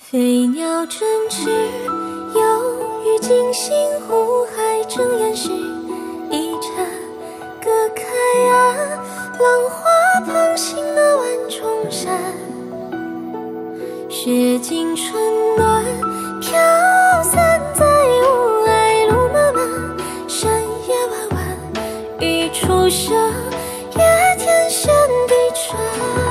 飞鸟振翅，游鱼惊醒湖海，睁眼时，一刹隔开啊，浪花捧醒了万重山，雪尽春暖，飘散在雾霭，路漫漫，山野弯弯，一出生，野天旋地转。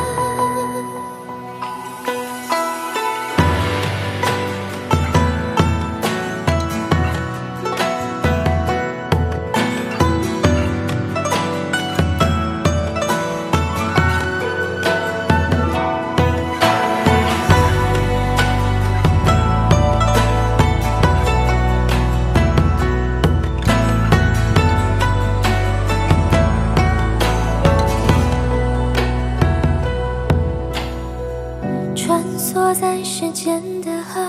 穿梭在时间的河，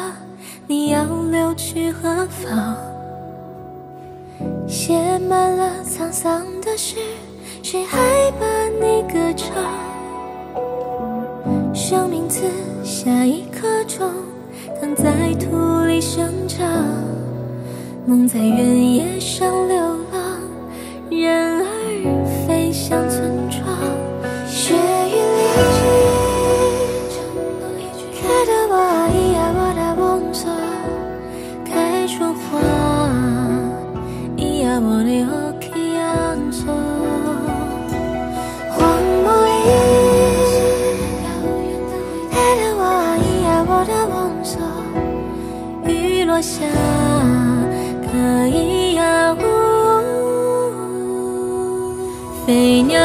你要流去何方？写满了沧桑的诗，谁还把你歌唱？生命赐下一颗种，躺在土里生长，梦在原野上流浪，人落下，可以呀呜。飞鸟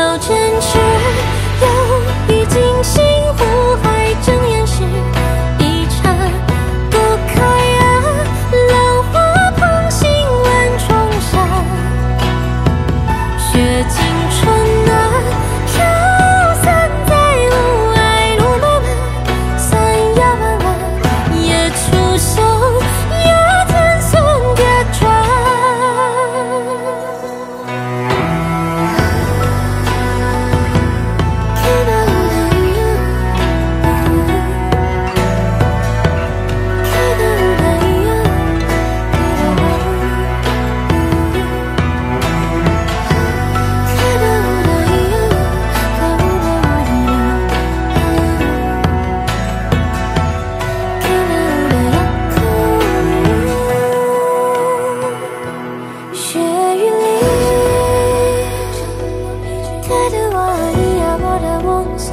开的花，咿呀我的梦想，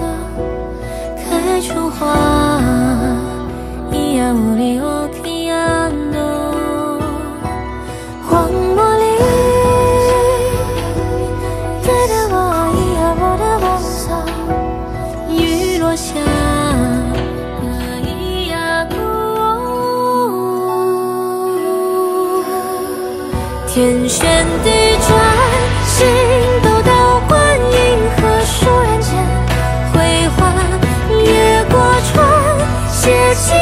开出花，咿呀我的奥基亚诺，荒漠里，开的花，咿呀我的梦想，雨落下，咿呀咕。天旋地转，心心，